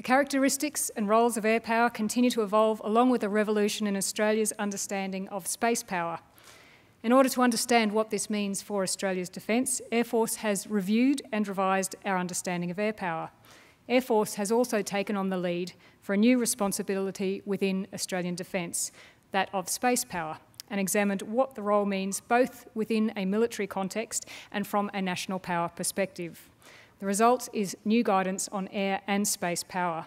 The characteristics and roles of air power continue to evolve along with a revolution in Australia's understanding of space power. In order to understand what this means for Australia's defence, Air Force has reviewed and revised our understanding of air power. Air Force has also taken on the lead for a new responsibility within Australian Defence, that of space power, and examined what the role means both within a military context and from a national power perspective. The result is new guidance on air and space power.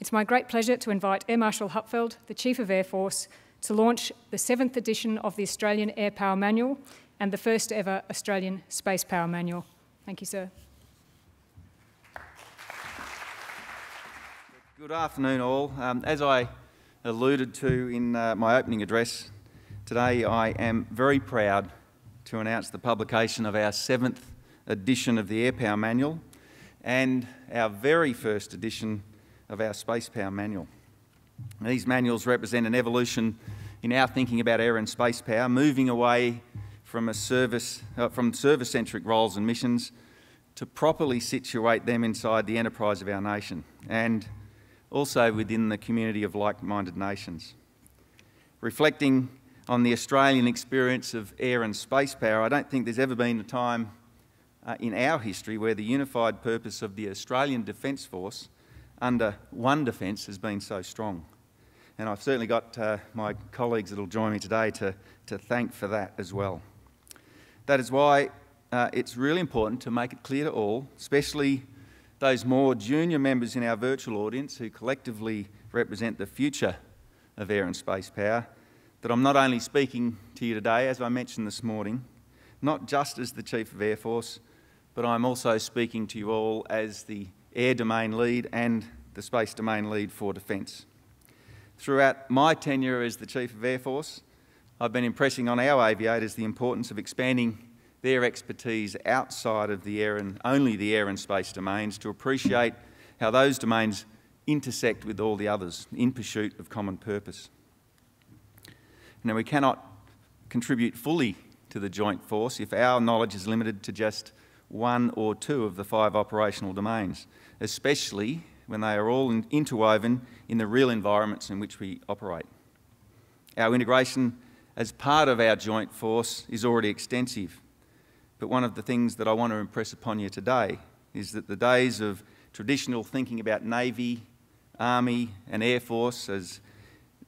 It's my great pleasure to invite Air Marshal Hupfeld, the Chief of Air Force, to launch the seventh edition of the Australian Air Power Manual and the first ever Australian Space Power Manual. Thank you, sir. Good afternoon, all. Um, as I alluded to in uh, my opening address, today I am very proud to announce the publication of our seventh edition of the Air Power Manual and our very first edition of our Space Power Manual. These manuals represent an evolution in our thinking about air and space power, moving away from, a service, uh, from service-centric roles and missions to properly situate them inside the enterprise of our nation and also within the community of like-minded nations. Reflecting on the Australian experience of air and space power, I don't think there's ever been a time uh, in our history where the unified purpose of the Australian Defence Force under one defence has been so strong. And I've certainly got uh, my colleagues that will join me today to, to thank for that as well. That is why uh, it's really important to make it clear to all, especially those more junior members in our virtual audience who collectively represent the future of air and space power, that I'm not only speaking to you today, as I mentioned this morning, not just as the Chief of Air Force, but I'm also speaking to you all as the Air Domain Lead and the Space Domain Lead for Defence. Throughout my tenure as the Chief of Air Force, I've been impressing on our aviators the importance of expanding their expertise outside of the air and only the air and space domains to appreciate how those domains intersect with all the others in pursuit of common purpose. Now, we cannot contribute fully to the joint force if our knowledge is limited to just one or two of the five operational domains, especially when they are all interwoven in the real environments in which we operate. Our integration as part of our joint force is already extensive, but one of the things that I want to impress upon you today is that the days of traditional thinking about Navy, Army, and Air Force as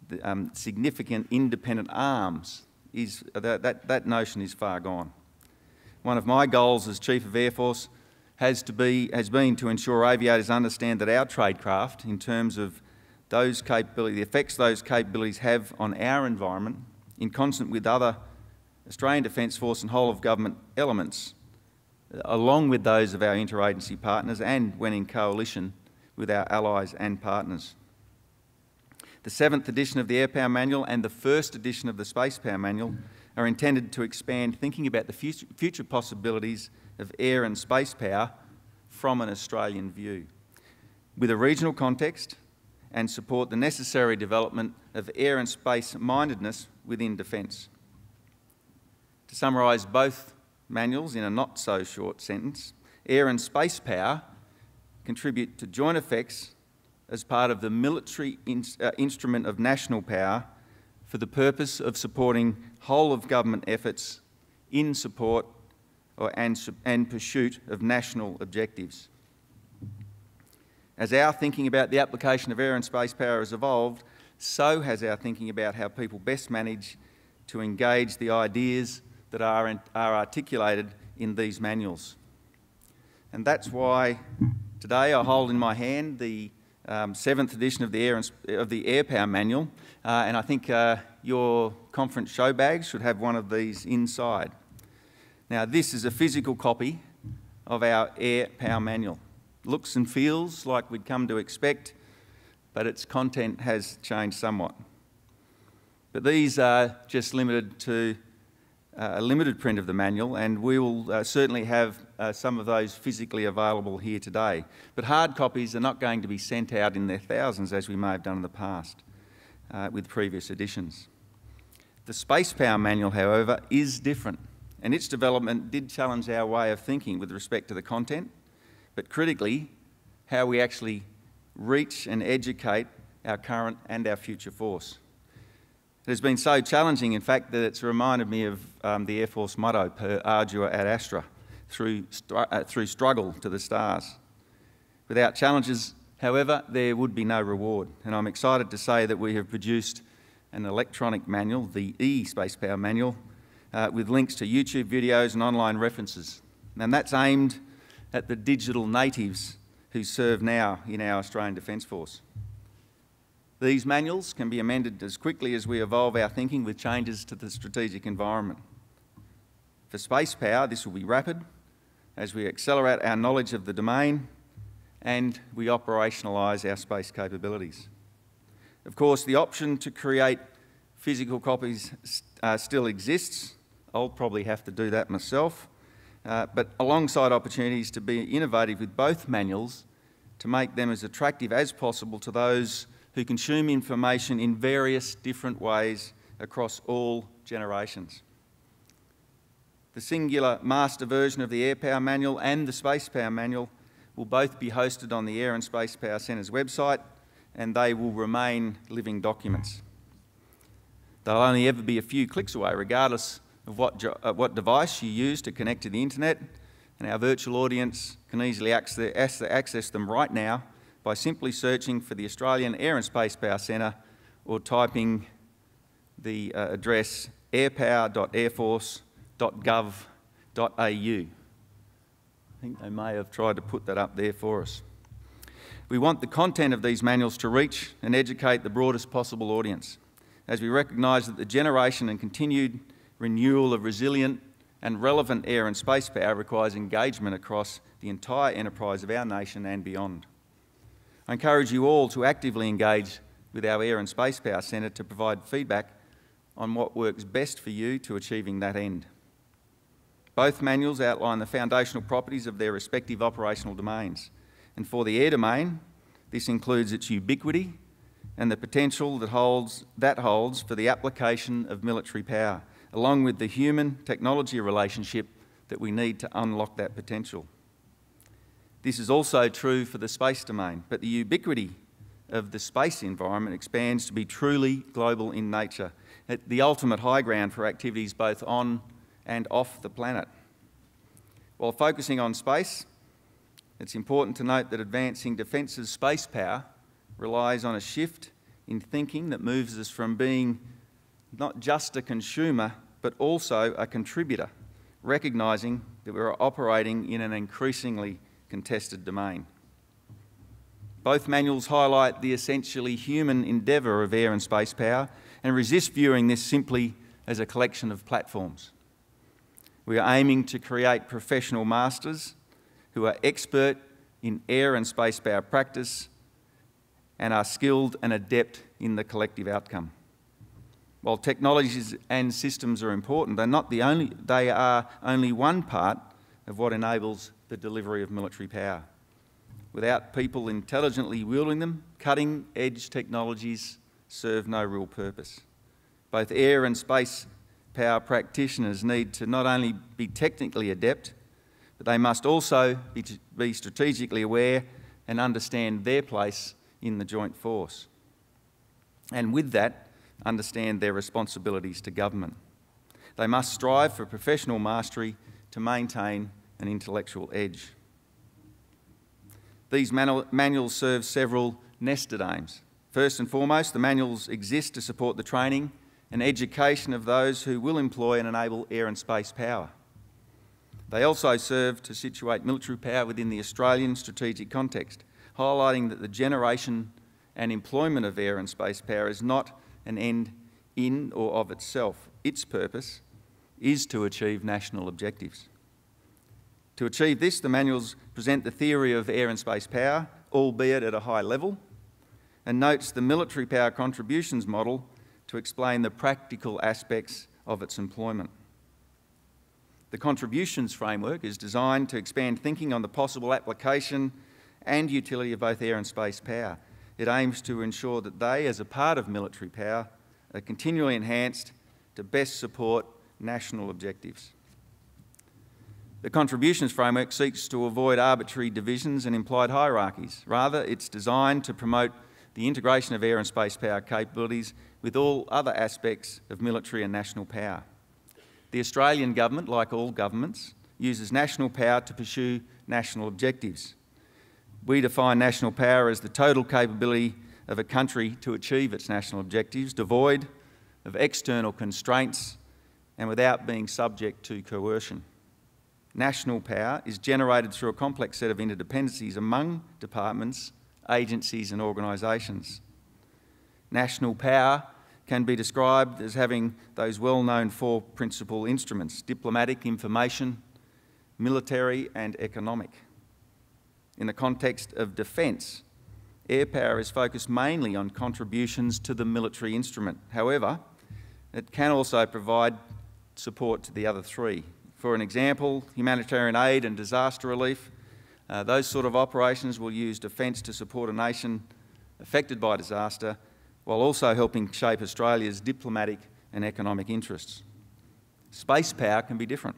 the, um, significant independent arms, is, that, that, that notion is far gone. One of my goals as Chief of Air Force has, to be, has been to ensure aviators understand that our tradecraft, in terms of those capabilities, the effects those capabilities have on our environment, in concert with other Australian Defence Force and whole of government elements, along with those of our interagency partners and when in coalition with our allies and partners. The seventh edition of the Air Power Manual and the first edition of the Space Power Manual are intended to expand thinking about the future, possibilities of air and space power from an Australian view, with a regional context and support the necessary development of air and space mindedness within defence. To summarise both manuals in a not so short sentence, air and space power contribute to joint effects as part of the military in, uh, instrument of national power for the purpose of supporting whole of government efforts in support or, and, and pursuit of national objectives. As our thinking about the application of air and space power has evolved, so has our thinking about how people best manage to engage the ideas that are, are articulated in these manuals. And that's why today I hold in my hand the um, seventh edition of the Air, of the Air Power Manual, uh, and I think uh, your conference show bags should have one of these inside. Now, this is a physical copy of our Air Power Manual. Looks and feels like we'd come to expect, but its content has changed somewhat. But these are just limited to a limited print of the manual, and we will uh, certainly have uh, some of those physically available here today. But hard copies are not going to be sent out in their thousands as we may have done in the past uh, with previous editions. The Space Power Manual, however, is different, and its development did challenge our way of thinking with respect to the content, but critically, how we actually reach and educate our current and our future force. It has been so challenging, in fact, that it's reminded me of um, the Air Force motto, per ardua ad astra, through, uh, through struggle to the stars. Without challenges, however, there would be no reward. And I'm excited to say that we have produced an electronic manual, the e-Space Power Manual, uh, with links to YouTube videos and online references. And that's aimed at the digital natives who serve now in our Australian Defence Force. These manuals can be amended as quickly as we evolve our thinking with changes to the strategic environment. For space power, this will be rapid as we accelerate our knowledge of the domain and we operationalise our space capabilities. Of course, the option to create physical copies uh, still exists. I'll probably have to do that myself. Uh, but alongside opportunities to be innovative with both manuals to make them as attractive as possible to those who consume information in various different ways across all generations. The singular master version of the Air Power Manual and the Space Power Manual will both be hosted on the Air and Space Power Centre's website and they will remain living documents. They'll only ever be a few clicks away, regardless of what, uh, what device you use to connect to the internet, and our virtual audience can easily access, access them right now by simply searching for the Australian Air and Space Power Centre or typing the uh, address airpower.airforce.gov.au. I think they may have tried to put that up there for us. We want the content of these manuals to reach and educate the broadest possible audience, as we recognise that the generation and continued renewal of resilient and relevant air and space power requires engagement across the entire enterprise of our nation and beyond. I encourage you all to actively engage with our Air and Space Power Centre to provide feedback on what works best for you to achieving that end. Both manuals outline the foundational properties of their respective operational domains. And for the air domain, this includes its ubiquity and the potential that, holds, that holds for the application of military power, along with the human technology relationship that we need to unlock that potential. This is also true for the space domain, but the ubiquity of the space environment expands to be truly global in nature, the ultimate high ground for activities both on and off the planet. While focusing on space, it's important to note that advancing defence's space power relies on a shift in thinking that moves us from being not just a consumer, but also a contributor, recognising that we're operating in an increasingly contested domain. Both manuals highlight the essentially human endeavour of air and space power and resist viewing this simply as a collection of platforms. We are aiming to create professional masters who are expert in air and space power practice and are skilled and adept in the collective outcome. While technologies and systems are important, they're not the only, they are only one part of what enables the delivery of military power. Without people intelligently wielding them, cutting edge technologies serve no real purpose. Both air and space power practitioners need to not only be technically adept, but they must also be, be strategically aware and understand their place in the joint force. And with that, understand their responsibilities to government. They must strive for professional mastery to maintain an intellectual edge. These manuals serve several nested aims. First and foremost, the manuals exist to support the training and education of those who will employ and enable air and space power. They also serve to situate military power within the Australian strategic context, highlighting that the generation and employment of air and space power is not an end in or of itself. Its purpose is to achieve national objectives. To achieve this, the manuals present the theory of air and space power, albeit at a high level, and notes the military power contributions model to explain the practical aspects of its employment. The contributions framework is designed to expand thinking on the possible application and utility of both air and space power. It aims to ensure that they, as a part of military power, are continually enhanced to best support national objectives. The contributions framework seeks to avoid arbitrary divisions and implied hierarchies. Rather, it's designed to promote the integration of air and space power capabilities with all other aspects of military and national power. The Australian government, like all governments, uses national power to pursue national objectives. We define national power as the total capability of a country to achieve its national objectives, devoid of external constraints and without being subject to coercion. National power is generated through a complex set of interdependencies among departments, agencies and organisations. National power can be described as having those well-known four principal instruments, diplomatic, information, military and economic. In the context of defence, air power is focused mainly on contributions to the military instrument. However, it can also provide support to the other three. For an example, humanitarian aid and disaster relief, uh, those sort of operations will use defence to support a nation affected by disaster while also helping shape Australia's diplomatic and economic interests. Space power can be different,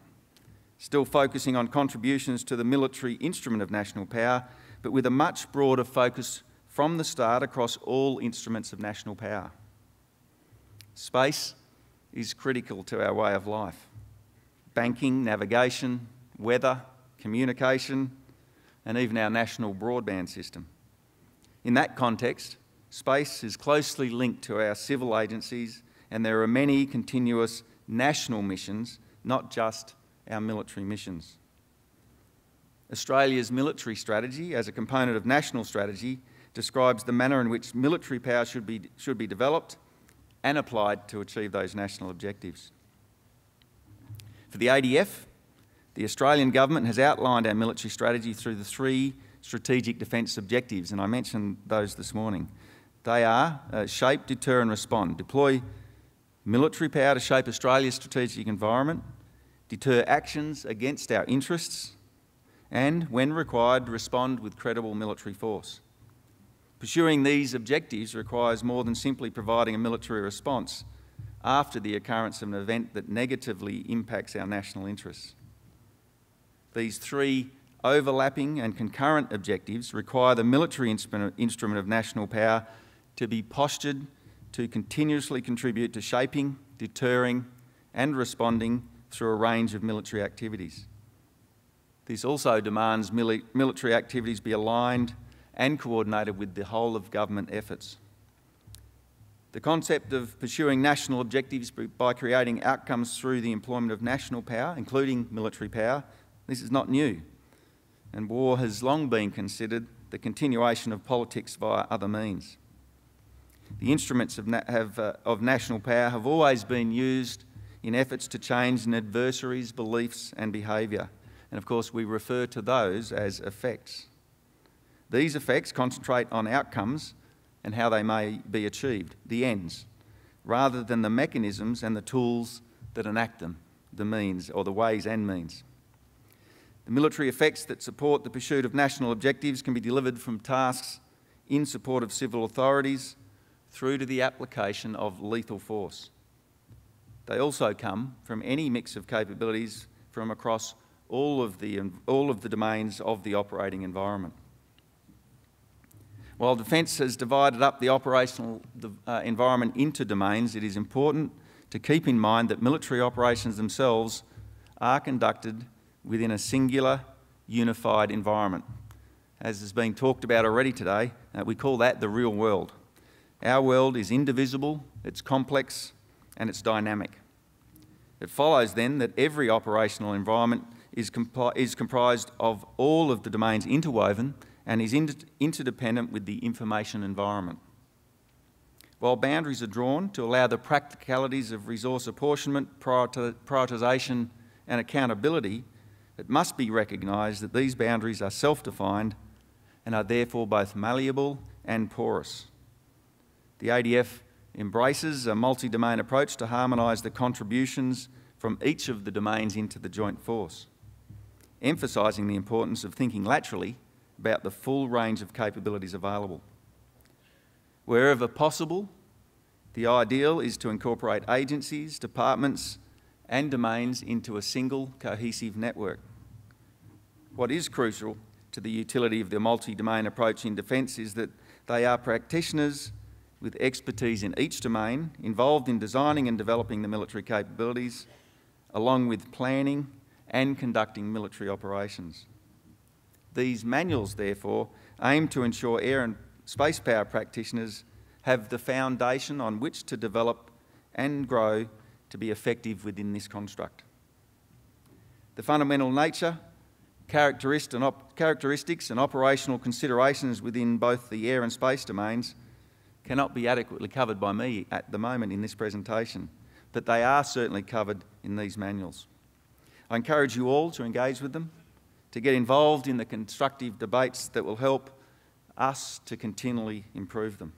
still focusing on contributions to the military instrument of national power, but with a much broader focus from the start across all instruments of national power. Space is critical to our way of life. Banking, navigation, weather, communication, and even our national broadband system. In that context, space is closely linked to our civil agencies, and there are many continuous national missions, not just our military missions. Australia's military strategy, as a component of national strategy, describes the manner in which military power should be, should be developed and applied to achieve those national objectives. For the ADF, the Australian Government has outlined our military strategy through the three strategic defence objectives, and I mentioned those this morning. They are uh, shape, deter, and respond. Deploy military power to shape Australia's strategic environment, deter actions against our interests, and, when required, respond with credible military force. Pursuing these objectives requires more than simply providing a military response after the occurrence of an event that negatively impacts our national interests. These three overlapping and concurrent objectives require the military instrument of national power to be postured to continuously contribute to shaping, deterring, and responding through a range of military activities. This also demands military activities be aligned and coordinated with the whole of government efforts. The concept of pursuing national objectives by creating outcomes through the employment of national power, including military power, this is not new. And war has long been considered the continuation of politics via other means. The instruments of, na have, uh, of national power have always been used in efforts to change an adversary's beliefs and behaviour. And of course, we refer to those as effects. These effects concentrate on outcomes and how they may be achieved, the ends, rather than the mechanisms and the tools that enact them, the means or the ways and means. The military effects that support the pursuit of national objectives can be delivered from tasks in support of civil authorities through to the application of lethal force. They also come from any mix of capabilities from across all of the, all of the domains of the operating environment. While Defence has divided up the operational uh, environment into domains, it is important to keep in mind that military operations themselves are conducted within a singular, unified environment. As has been talked about already today, uh, we call that the real world. Our world is indivisible, it's complex, and it's dynamic. It follows then that every operational environment is, is comprised of all of the domains interwoven and is inter interdependent with the information environment. While boundaries are drawn to allow the practicalities of resource apportionment, prioritisation and accountability, it must be recognised that these boundaries are self-defined and are therefore both malleable and porous. The ADF embraces a multi-domain approach to harmonise the contributions from each of the domains into the joint force, emphasising the importance of thinking laterally about the full range of capabilities available. Wherever possible, the ideal is to incorporate agencies, departments, and domains into a single cohesive network. What is crucial to the utility of the multi-domain approach in defence is that they are practitioners with expertise in each domain, involved in designing and developing the military capabilities, along with planning and conducting military operations. These manuals, therefore, aim to ensure air and space power practitioners have the foundation on which to develop and grow to be effective within this construct. The fundamental nature, characteristics and operational considerations within both the air and space domains cannot be adequately covered by me at the moment in this presentation, but they are certainly covered in these manuals. I encourage you all to engage with them, to get involved in the constructive debates that will help us to continually improve them.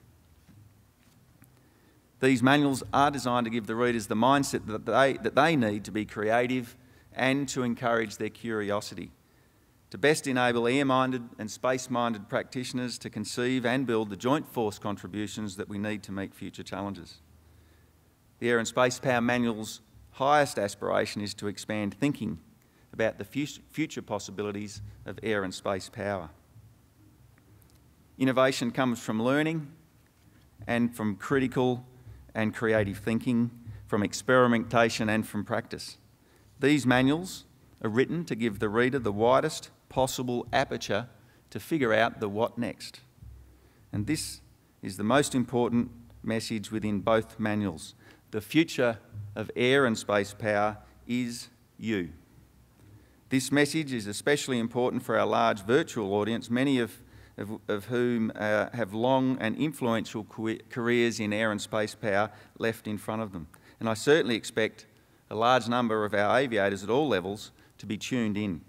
These manuals are designed to give the readers the mindset that they, that they need to be creative and to encourage their curiosity, to best enable air-minded and space-minded practitioners to conceive and build the joint force contributions that we need to meet future challenges. The Air and Space Power Manual's highest aspiration is to expand thinking about the future possibilities of air and space power. Innovation comes from learning and from critical and creative thinking, from experimentation and from practice. These manuals are written to give the reader the widest possible aperture to figure out the what next. And this is the most important message within both manuals. The future of air and space power is you. This message is especially important for our large virtual audience, many of of, of whom uh, have long and influential careers in air and space power left in front of them. And I certainly expect a large number of our aviators at all levels to be tuned in.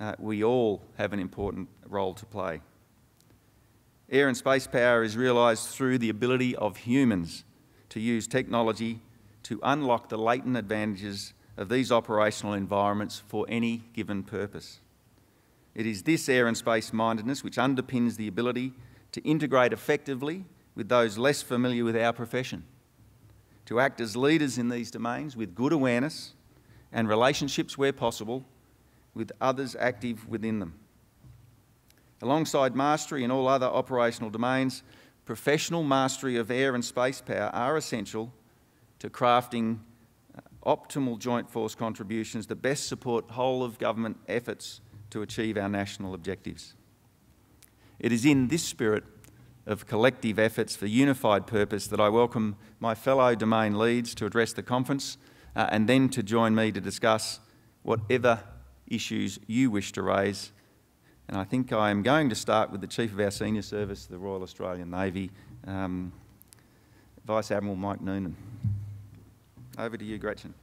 Uh, we all have an important role to play. Air and space power is realised through the ability of humans to use technology to unlock the latent advantages of these operational environments for any given purpose. It is this air and space mindedness which underpins the ability to integrate effectively with those less familiar with our profession, to act as leaders in these domains with good awareness and relationships where possible with others active within them. Alongside mastery in all other operational domains, professional mastery of air and space power are essential to crafting optimal joint force contributions that best support whole of government efforts to achieve our national objectives. It is in this spirit of collective efforts for unified purpose that I welcome my fellow domain leads to address the conference uh, and then to join me to discuss whatever issues you wish to raise. And I think I am going to start with the Chief of our Senior Service, the Royal Australian Navy, um, Vice Admiral Mike Noonan. Over to you, Gretchen.